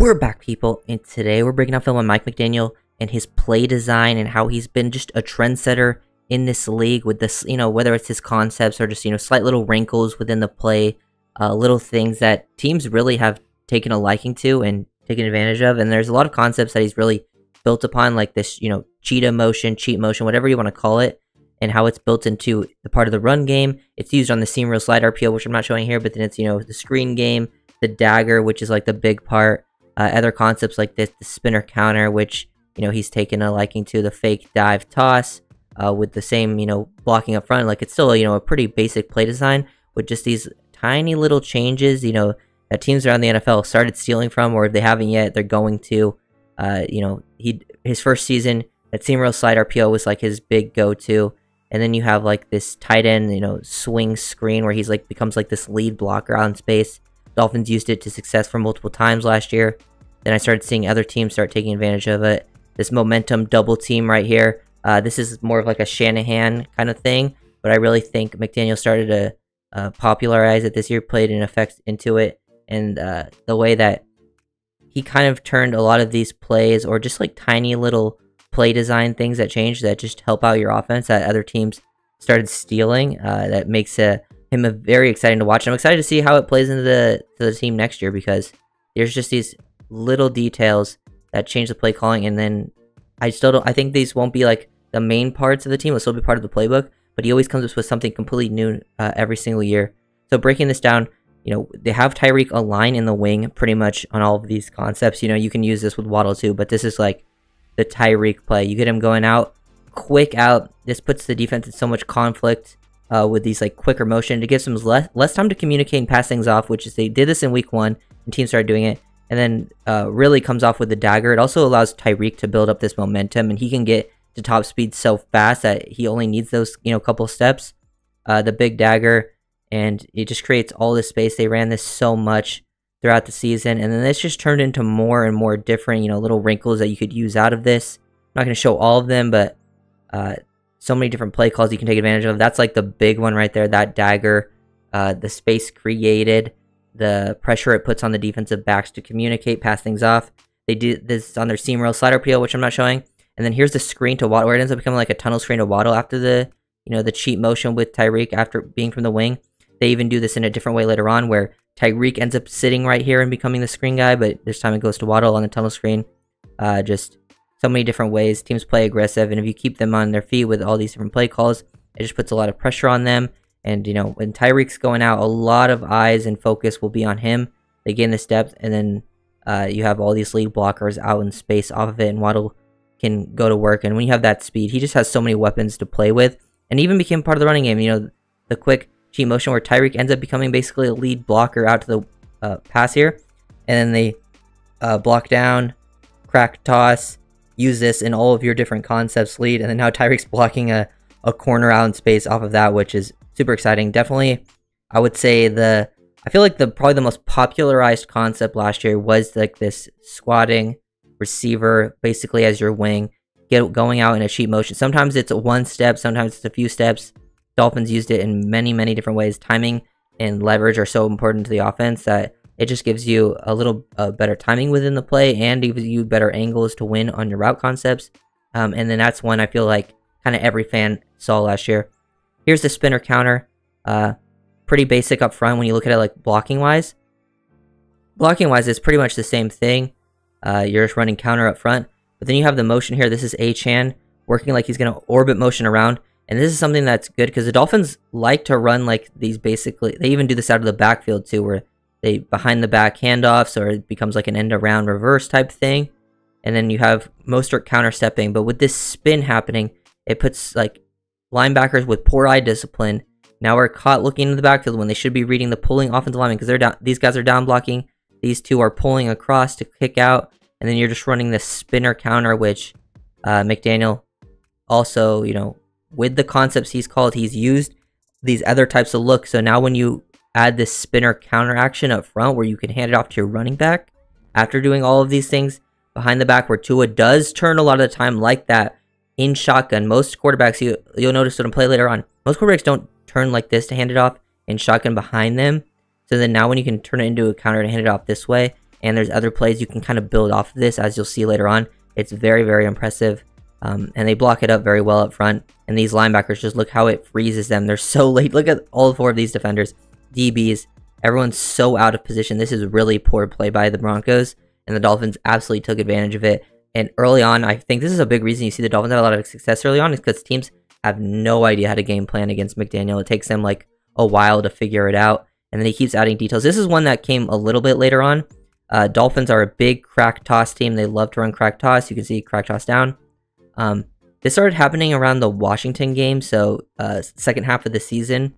We're back, people, and today we're breaking down film on Mike McDaniel and his play design and how he's been just a trendsetter in this league with this, you know, whether it's his concepts or just, you know, slight little wrinkles within the play, uh, little things that teams really have taken a liking to and taken advantage of. And there's a lot of concepts that he's really built upon, like this, you know, cheetah motion, cheat motion, whatever you want to call it, and how it's built into the part of the run game. It's used on the seam reel slide RPO, which I'm not showing here, but then it's, you know, the screen game, the dagger, which is like the big part uh, other concepts like this, the spinner counter, which, you know, he's taken a liking to the fake dive toss uh, with the same, you know, blocking up front. Like, it's still, you know, a pretty basic play design with just these tiny little changes, you know, that teams around the NFL started stealing from, or if they haven't yet, they're going to. Uh, you know, he his first season, that seam reel slide RPO was like his big go-to. And then you have like this tight end, you know, swing screen where he's like becomes like this lead blocker on space. Dolphins used it to success for multiple times last year. Then I started seeing other teams start taking advantage of it. This momentum double team right here. Uh, this is more of like a Shanahan kind of thing, but I really think McDaniel started to uh, popularize it this year, played an effect into it, and uh, the way that he kind of turned a lot of these plays or just like tiny little play design things that change that just help out your offense that other teams started stealing. Uh, that makes uh, him a very exciting to watch. I'm excited to see how it plays into the to the team next year because there's just these little details that change the play calling, and then I still don't. I think these won't be like the main parts of the team. It'll still be part of the playbook, but he always comes up with something completely new uh, every single year. So breaking this down, you know, they have Tyreek align in the wing pretty much on all of these concepts. You know, you can use this with Waddle too, but this is like the Tyreek play. You get him going out, quick out. This puts the defense in so much conflict uh, with these like quicker motion. It gives them less less time to communicate and pass things off, which is they did this in week one, and teams started doing it and then uh, really comes off with the dagger. It also allows Tyreek to build up this momentum, and he can get to top speed so fast that he only needs those you know couple steps. Uh, the big dagger, and it just creates all this space. They ran this so much throughout the season, and then this just turned into more and more different you know little wrinkles that you could use out of this. I'm not going to show all of them, but uh, so many different play calls you can take advantage of. That's like the big one right there. That dagger, uh, the space created the pressure it puts on the defensive backs to communicate, pass things off. They do this on their seam reel slide RPO, which I'm not showing. And then here's the screen to Waddle, where it ends up becoming like a tunnel screen to Waddle after the, you know, the cheat motion with Tyreek after being from the wing. They even do this in a different way later on, where Tyreek ends up sitting right here and becoming the screen guy, but this time it goes to Waddle on the tunnel screen. Uh, just so many different ways. Teams play aggressive, and if you keep them on their feet with all these different play calls, it just puts a lot of pressure on them. And, you know, when Tyreek's going out, a lot of eyes and focus will be on him. They gain this depth, and then uh, you have all these lead blockers out in space off of it, and Waddle can go to work. And when you have that speed, he just has so many weapons to play with, and even became part of the running game. You know, the quick cheat motion where Tyreek ends up becoming basically a lead blocker out to the uh, pass here, and then they uh, block down, crack toss, use this in all of your different concepts lead, and then now Tyreek's blocking a, a corner out in space off of that, which is super exciting. Definitely, I would say the I feel like the probably the most popularized concept last year was like this squatting receiver basically as your wing, get going out in a cheat motion. Sometimes it's one step, sometimes it's a few steps. Dolphins used it in many many different ways. Timing and leverage are so important to the offense that it just gives you a little uh, better timing within the play and gives you better angles to win on your route concepts. Um, and then that's one I feel like kind of every fan saw last year. Here's the spinner counter. Uh, pretty basic up front when you look at it like blocking wise. Blocking wise is pretty much the same thing. Uh, you're just running counter up front. But then you have the motion here. This is Achane working like he's going to orbit motion around. And this is something that's good because the Dolphins like to run like these basically. They even do this out of the backfield too, where they behind the back handoffs or it becomes like an end around reverse type thing. And then you have Mostert counter stepping. But with this spin happening, it puts like linebackers with poor eye discipline now are caught looking into the backfield when they should be reading the pulling offensive lineman because they're down. These guys are down blocking. These two are pulling across to kick out, and then you're just running this spinner counter, which uh, McDaniel also, you know, with the concepts he's called, he's used these other types of looks. So now when you add this spinner counter action up front, where you can hand it off to your running back after doing all of these things behind the back, where Tua does turn a lot of the time like that in shotgun. Most quarterbacks, you, you'll notice when I play later on, most quarterbacks don't turn like this to hand it off and shotgun behind them. So then now when you can turn it into a counter and hand it off this way, and there's other plays you can kind of build off of this, as you'll see later on. It's very, very impressive. Um, and they block it up very well up front. And these linebackers, just look how it freezes them. They're so late. Look at all four of these defenders, DBs. Everyone's so out of position. This is really poor play by the Broncos. And the Dolphins absolutely took advantage of it. And early on, I think this is a big reason you see the Dolphins have a lot of success early on is because teams have no idea how to game plan against McDaniel. It takes them like a while to figure it out. And then he keeps adding details. This is one that came a little bit later on. Uh, Dolphins are a big crack toss team. They love to run crack toss. You can see crack toss down. Um, this started happening around the Washington game, so uh, second half of the season.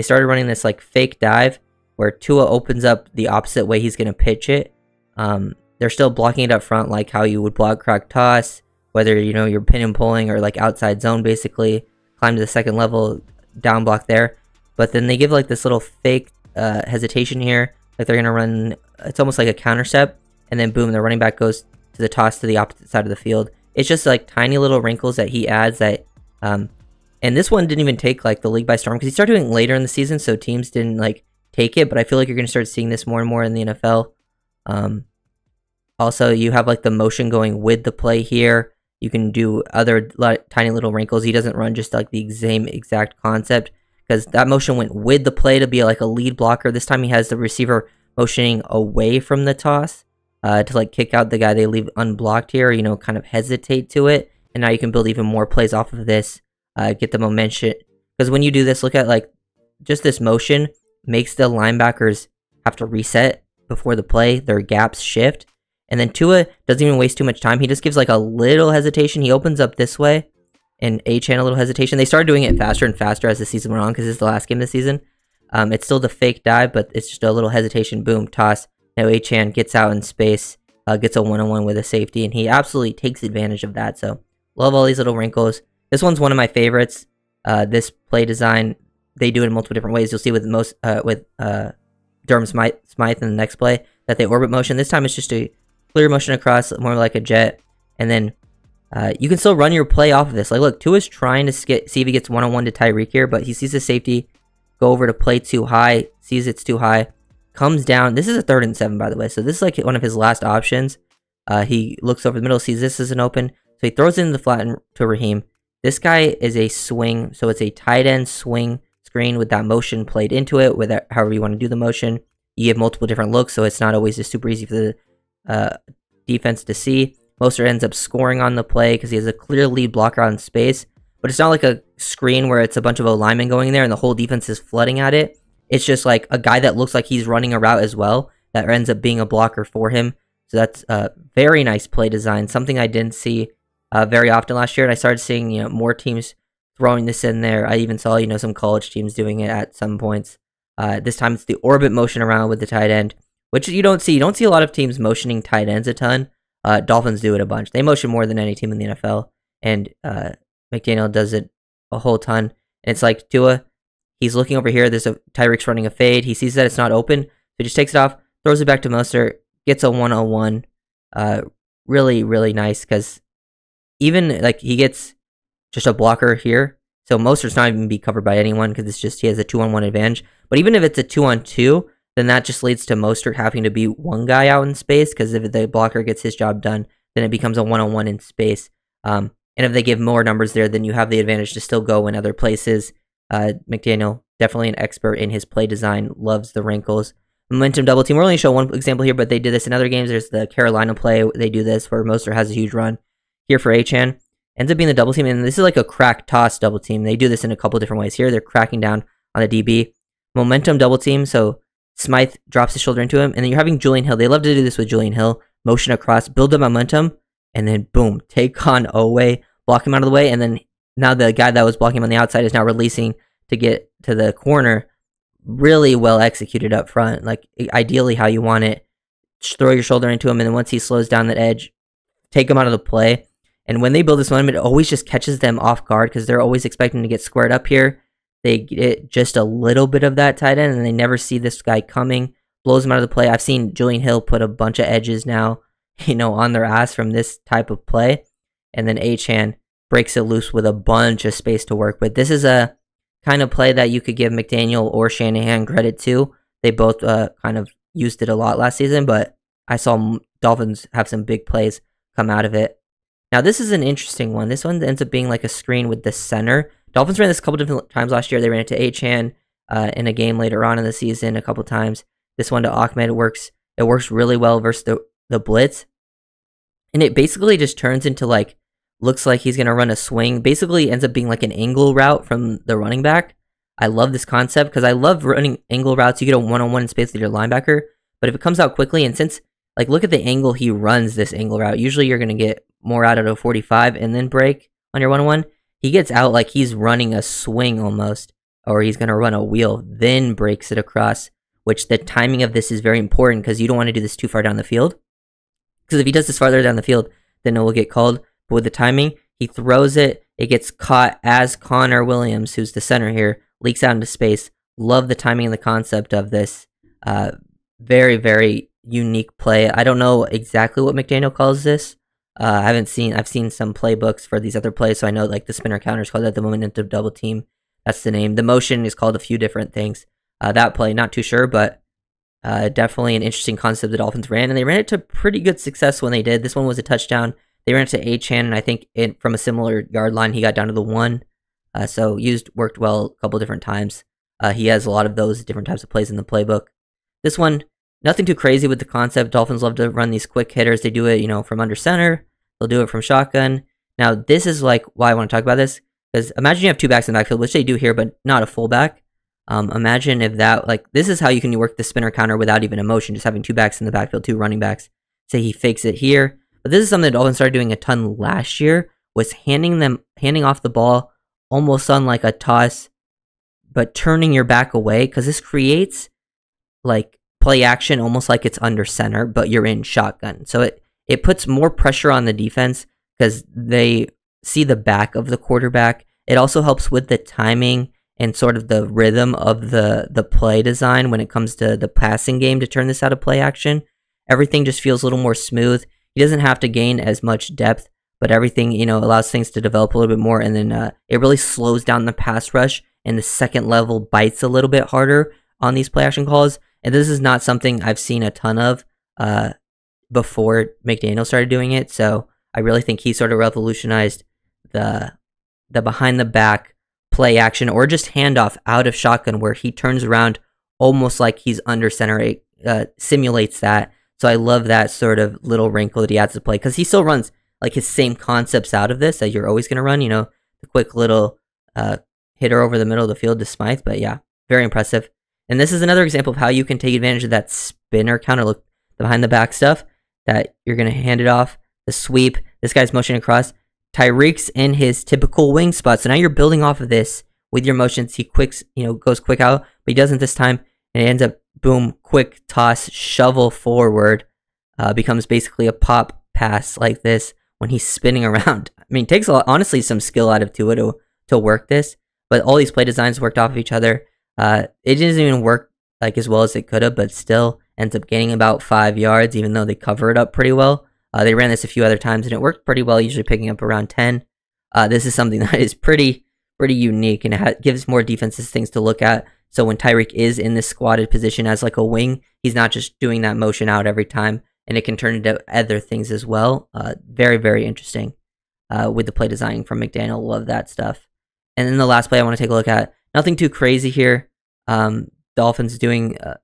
They started running this like fake dive where Tua opens up the opposite way he's going to pitch it. Um, they're still blocking it up front like how you would block crack toss, whether you know you're pin and pulling or like outside zone basically. Climb to the second level, down block there. But then they give like this little fake uh, hesitation here, like they're gonna run. It's almost like a counter step, and then boom, the running back goes to the toss to the opposite side of the field it's just like tiny little wrinkles that he adds that um and this one didn't even take like the league by storm because he started doing later in the season so teams didn't like take it but i feel like you're going to start seeing this more and more in the nfl um also you have like the motion going with the play here. You can do other tiny little wrinkles. He doesn't run just like the same exact concept because that motion went with the play to be like a lead blocker. This time he has the receiver motioning away from the toss uh, to like kick out the guy they leave unblocked here, you know, kind of hesitate to it. And now you can build even more plays off of this, uh, get the momentum. Because when you do this, look at like just this motion makes the linebackers have to reset before the play, their gaps shift. And then Tua doesn't even waste too much time. He just gives like a little hesitation. He opens up this way and Achane a little hesitation. They started doing it faster and faster as the season went on because it's the last game of the season. Um, it's still the fake dive, but it's just a little hesitation. Boom, toss. Now Achane gets out in space, uh, gets a one-on-one with a safety, and he absolutely takes advantage of that. So love all these little wrinkles. This one's one of my favorites. Uh, this play design, they do it in multiple different ways. You'll see with most uh, with uh, Durham Smythe, Smythe in the next play that they orbit motion. This time it's just a clear motion across, more like a jet, and then uh, you can still run your play off of this. Like, look, Tua's trying to get, see if he gets one-on-one to Tyreek here, but he sees the safety go over to play too high, sees it's too high, comes down. This is a third and seven, by the way. So this is like one of his last options. Uh, he looks over the middle, sees this is an open. So he throws it in the flat to Raheem. This guy is a swing. So it's a tight end swing screen with that motion played into it, with however you want to do the motion. You have multiple different looks, so it's not always just super easy for the uh, defense to see. Mostert ends up scoring on the play because he has a clear lead blocker on space. But it's not like a screen where it's a bunch of O linemen going there and the whole defense is flooding at it. It's just like a guy that looks like he's running a route as well that ends up being a blocker for him. So that's a very nice play design, something I didn't see uh, very often last year. And I started seeing you know more teams throwing this in there. I even saw you know some college teams doing it at some points. Uh, this time it's the orbit motion around with the tight end, which you don't see. You don't see a lot of teams motioning tight ends a ton. Uh, Dolphins do it a bunch. They motion more than any team in the NFL, and uh, McDaniel does it a whole ton. And it's like Tua, He's looking over here. There's a Tyreek's running a fade. He sees that it's not open, so he just takes it off, throws it back to Mostert, gets a 101. Uh, really, really nice because even like he gets just a blocker here. So Mostert's not even be covered by anyone because it's just he has a two on one advantage. But even if it's a two on two, then that just leads to Mostert having to be one guy out in space because if the blocker gets his job done, then it becomes a one on one in space. Um, and if they give more numbers there, then you have the advantage to still go in other places uh, McDaniel, definitely an expert in his play design, loves the wrinkles. Momentum double team. We're only show one example here, but they did this in other games. There's the Carolina play. They do this where Mostert has a huge run here for Achane. Ends up being the double team, and this is like a crack toss double team. They do this in a couple different ways. Here, they're cracking down on the DB. Momentum double team. So Smythe drops his shoulder into him, and then you're having Julian Hill. They love to do this with Julian Hill. Motion across, build the momentum, and then boom, take on Oweh, block him out of the way, and then now the guy that was blocking him on the outside is now releasing to get to the corner. Really well executed up front, like ideally how you want it. Just throw your shoulder into him, and then once he slows down that edge, take him out of the play. And when they build this momentum, it always just catches them off guard because they're always expecting to get squared up here. They get just a little bit of that tight end, and they never see this guy coming. Blows them out of the play. I've seen Julian Hill put a bunch of edges now, you know, on their ass from this type of play. And then Achane breaks it loose with a bunch of space to work with. This is a kind of play that you could give McDaniel or Shanahan credit to. They both uh, kind of used it a lot last season, but I saw Dolphins have some big plays come out of it. Now, this is an interesting one. This one ends up being like a screen with the center. Dolphins ran this a couple different times last year. They ran it to Achane uh, in a game later on in the season a couple times. This one to Ahmed it works. It works really well versus the the blitz, and it basically just turns into like looks like he's gonna run a swing. Basically, ends up being like an angle route from the running back. I love this concept because I love running angle routes. You get a one on one in space with your linebacker, but if it comes out quickly, and since like look at the angle he runs this angle route, usually you're gonna get more out of a 45 and then break on your one on one. He gets out like he's running a swing almost, or he's gonna run a wheel, then breaks it across. Which the timing of this is very important because you don't want to do this too far down the field. Because if he does this farther down the field, then it will get called. But with the timing, he throws it, it gets caught as Connor Williams, who's the center here, leaks out into space. Love the timing and the concept of this. Uh, very, very unique play. I don't know exactly what McDaniel calls this. Uh, I haven't seen. I've seen some playbooks for these other plays, so I know like the spinner counter is called at the moment momentum double team. That's the name. The motion is called a few different things. Uh, that play, not too sure, but uh, definitely an interesting concept the Dolphins ran, and they ran it to pretty good success when they did. This one was a touchdown. They ran it to Achane, and I think it, from a similar yard line, he got down to the one. Uh, so used worked well a couple different times. Uh, he has a lot of those different types of plays in the playbook. This one, nothing too crazy with the concept. Dolphins love to run these quick hitters. They do it, you know, from under center. They'll do it from shotgun. Now, this is like why I want to talk about this because imagine you have two backs in the backfield, which they do here, but not a fullback. Um, imagine if that like this is how you can work the spinner counter without even emotion, just having two backs in the backfield, two running backs. Say he fakes it here, but this is something that Dolphins started doing a ton last year. Was handing them handing off the ball almost on like a toss, but turning your back away because this creates like play action almost like it's under center, but you're in shotgun. So it it puts more pressure on the defense because they see the back of the quarterback. It also helps with the timing and sort of the rhythm of the the play design when it comes to the passing game to turn this out of play action. Everything just feels a little more smooth. He doesn't have to gain as much depth, but everything you know allows things to develop a little bit more, and then uh, it really slows down the pass rush. And the second level bites a little bit harder on these play action calls. And this is not something I've seen a ton of uh, before McDaniel started doing it. So I really think he sort of revolutionized the the behind the back play action or just handoff out of shotgun where he turns around almost like he's under center. It uh, simulates that. So I love that sort of little wrinkle that he adds to play because he still runs like his same concepts out of this that you're always going to run. You know, the quick little uh, hitter over the middle of the field to Smythe. But yeah, very impressive. And this is another example of how you can take advantage of that spinner counter look, the behind the back stuff that you're going to hand it off, the sweep. This guy's motion across. Tyreek's in his typical wing spot. So now you're building off of this with your motions. He quicks, you know, goes quick out, but he doesn't this time. And it ends up boom, quick toss, shovel forward. Uh, becomes basically a pop pass like this when he's spinning around. I mean, it takes a lot, honestly some skill out of Tua to to work this, but all these play designs worked off of each other. Uh, it doesn't even work like as well as it could have, but still ends up gaining about five yards, even though they cover it up pretty well. Uh, they ran this a few other times and it worked pretty well, usually picking up around 10. Uh, this is something that is pretty pretty unique and it gives more defenses things to look at. So when Tyreek is in this squatted position as like a wing, he's not just doing that motion out every time, and it can turn into other things as well. Uh, very very interesting uh, with the play design from McDaniel. Love that stuff. And then the last play I want to take a look at. Nothing too crazy here. Um, Dolphins doing, uh,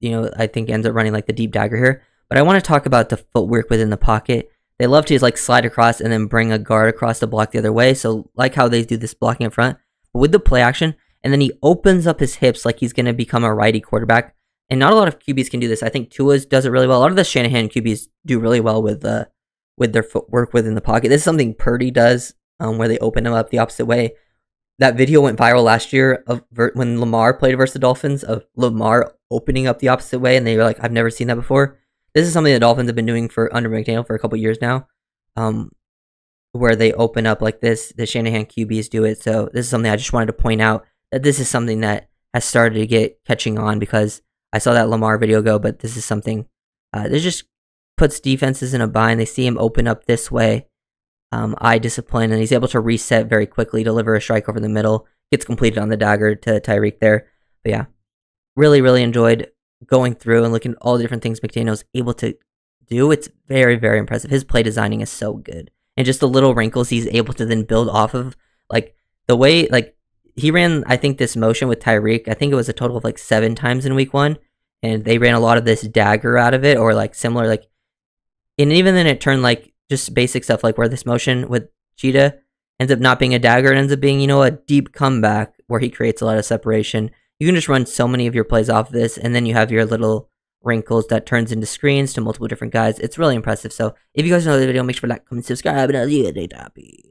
you know, I think ends up running like the deep dagger here. But I want to talk about the footwork within the pocket. They love to like slide across and then bring a guard across to block the other way. So like how they do this blocking in front, but with the play action, and then he opens up his hips like he's going to become a righty quarterback. And not a lot of QBs can do this. I think Tua's does it really well. A lot of the Shanahan QBs do really well with uh with their footwork within the pocket. This is something Purdy does, um, where they open him up the opposite way. That video went viral last year of when Lamar played versus the Dolphins of Lamar opening up the opposite way, and they were like, "I've never seen that before." This is something the Dolphins have been doing for under McDaniel for a couple years now, um, where they open up like this. The Shanahan QBs do it. So this is something I just wanted to point out that this is something that has started to get catching on because I saw that Lamar video go, but this is something uh, that just puts defenses in a bind. They see him open up this way, um, eye discipline, and he's able to reset very quickly, deliver a strike over the middle, gets completed on the dagger to Tyreek there. But yeah, really, really enjoyed going through and looking at all the different things McDaniel's able to do, it's very, very impressive. His play designing is so good. And just the little wrinkles he's able to then build off of. Like the way like he ran, I think, this motion with Tyreek. I think it was a total of like seven times in week one. And they ran a lot of this dagger out of it, or like similar, like and even then it turned like just basic stuff like where this motion with Cheetah ends up not being a dagger, it ends up being, you know, a deep comeback where he creates a lot of separation. You can just run so many of your plays off this, and then you have your little wrinkles that turns into screens to multiple different guys. It's really impressive. So if you guys know the video, make sure to like, comment, subscribe, and I'll see you. Peace.